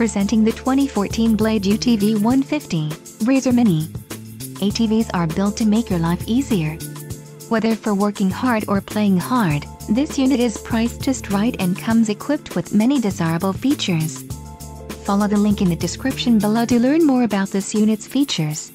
Presenting the 2014 Blade UTV 150, Razor Mini. ATVs are built to make your life easier. Whether for working hard or playing hard, this unit is priced just right and comes equipped with many desirable features. Follow the link in the description below to learn more about this unit's features.